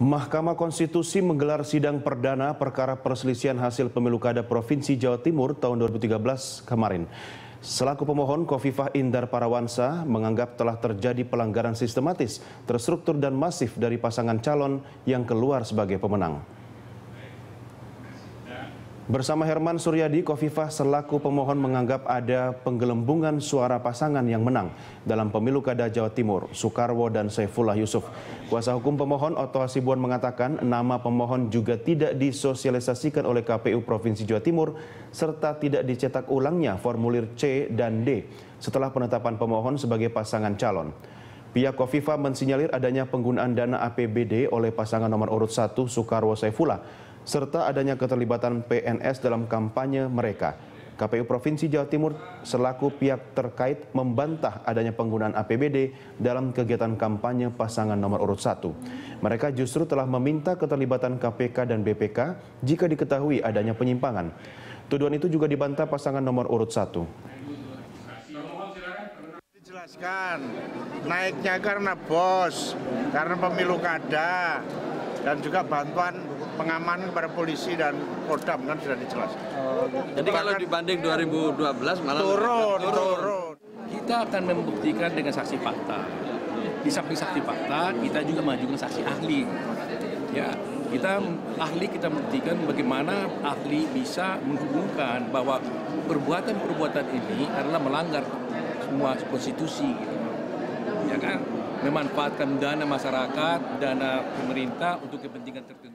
Mahkamah Konstitusi menggelar sidang perdana perkara perselisihan hasil pemilu kada Provinsi Jawa Timur tahun 2013 kemarin. Selaku pemohon, Kofifah Indar Parawansa menganggap telah terjadi pelanggaran sistematis, terstruktur dan masif dari pasangan calon yang keluar sebagai pemenang. Bersama Herman Suryadi, Kofifah selaku pemohon menganggap ada penggelembungan suara pasangan yang menang dalam pemilu kada Jawa Timur, Soekarwo dan Saifullah Yusuf. Kuasa hukum pemohon Otto Hasibuan mengatakan nama pemohon juga tidak disosialisasikan oleh KPU Provinsi Jawa Timur serta tidak dicetak ulangnya formulir C dan D setelah penetapan pemohon sebagai pasangan calon. Pihak Kofifa mensinyalir adanya penggunaan dana APBD oleh pasangan nomor urut 1 Soekarwo Saifullah serta adanya keterlibatan PNS dalam kampanye mereka. KPU Provinsi Jawa Timur selaku pihak terkait membantah adanya penggunaan APBD dalam kegiatan kampanye pasangan nomor urut 1. Mereka justru telah meminta keterlibatan KPK dan BPK jika diketahui adanya penyimpangan. Tuduhan itu juga dibantah pasangan nomor urut 1. Dijelaskan, naiknya karena bos, karena pemilu kada, dan juga bantuan pengamanan kepada polisi dan kodam kan sudah dijelaskan. Oh, Jadi kalau dibanding 2012 malah turun, turun. turun. Kita akan membuktikan dengan saksi fakta. Di samping saksi fakta, kita juga mengajukan saksi ahli. Ya, kita ahli kita membuktikan bagaimana ahli bisa menghubungkan bahwa perbuatan-perbuatan ini adalah melanggar semua konstitusi gitu. Ya kan? Memanfaatkan dana masyarakat, dana pemerintah untuk kepentingan tertentu.